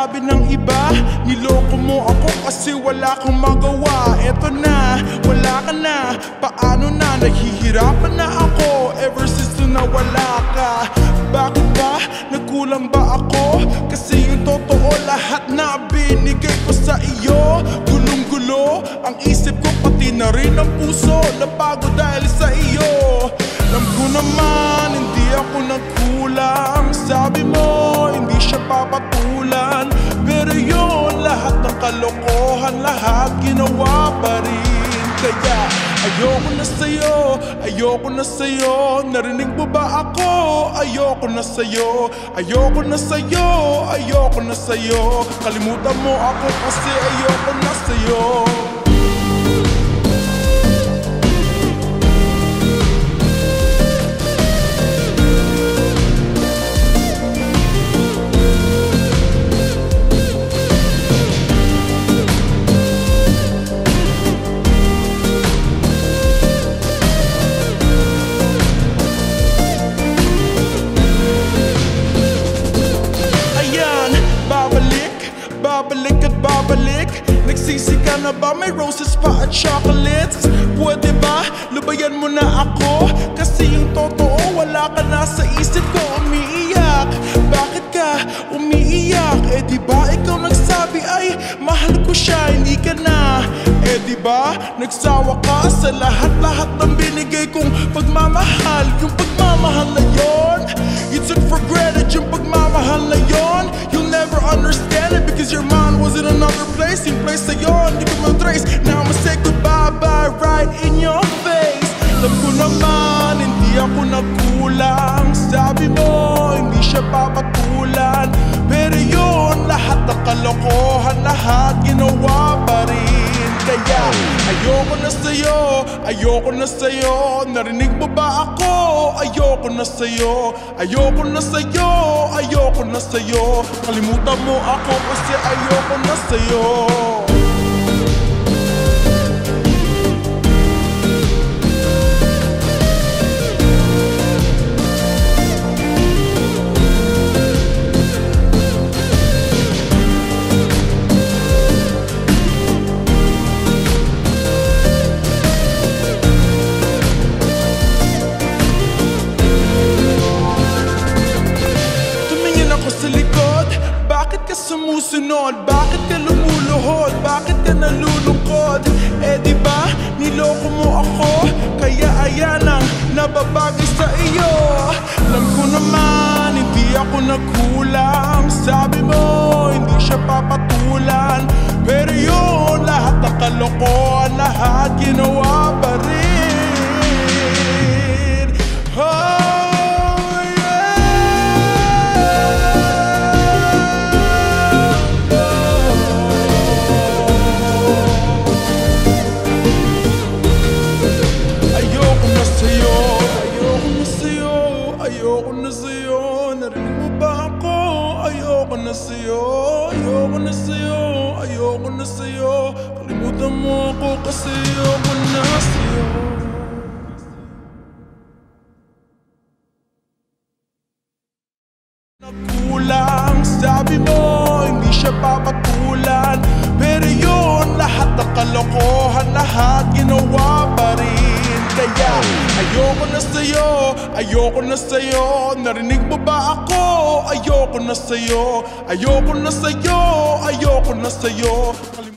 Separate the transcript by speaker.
Speaker 1: sabi ng iba Niloko mo ako kasi wala kang magawa. Eto na, wala ka na Paano na, nahihirapan na ako Ever since nung nawala ka. Bakit ba, nagkulang ba ako? Kasi yung totoo lahat na binigay ko sa iyo. Gulong-gulo, ang isip ko pati na rin ang puso. Nabago kalokohan Lahat ginawa pa rin. Kaya ayoko na sa'yo, ayoko na sa'yo. Narinig mo ba ako? Ayoko na sa'yo Ayoko na sa'yo, ayoko na sa'yo. Kalimutan mo ako kasi ayoko na sa'yo Ayan, babalik, babalik at babalik Nagsisi ka na ba? May roses pa at chocolates Pwede ba? Lubayan mo na ako Kasi yung totoo, wala ka na sa isip ko Umiiyak, bakit ka umiiyak? Eh di ba ikaw nagsabi ay mahal ko siya Eh di ba? Nagsawa ka sa lahat-lahat ng binigay kong pagmamahal. Yung pagmamahal na yon You took for granted. Yung pagmamahal na yon You'll never understand it because your mind was in another place. Yung place na yon, di ko matrace Now I'ma say goodbye bye right in your face. Alam ko naman, hindi ako nagkulang Sabi mo, hindi siya papatulan. Pero yun, lahat ng kalokohan Lahat ginawa Kaya? Ayoko na sa'yo, ayoko na sa'yo. Narinig mo ba ako? Ayoko na sa'yo Ayoko na sa'yo, ayoko na sa'yo. Kalimutan mo ako kasi ayoko na sa'yo sumusunod? Bakit ka lumuluhod? Bakit ka nalulungkod? Eh di ba niloko mo ako? Kaya ayan ang nababagay sa iyo Alam ko naman hindi ako nagkulang Sabi mo hindi siya papatulan Pero yun lahat ng kalokohan Lahat ginawa ayoko na sa'yo Narinig mo ba ako? Ayoko na sa'yo, ayoko na sa'yo, ayoko na sa'yo. Kalimutan mo ako kasi ayoko na sa'yo. Nagkulang, sabi mo, hindi siya papatulan. Pero yun, lahat ng kalokohan, lahat ginawa pa rin Kaya? Ayoko na sa'yo, ayoko na sa'yo. Narinig mo ba ako? Ayoko na sa'yo, ayoko na sa'yo, ayoko na sa'yo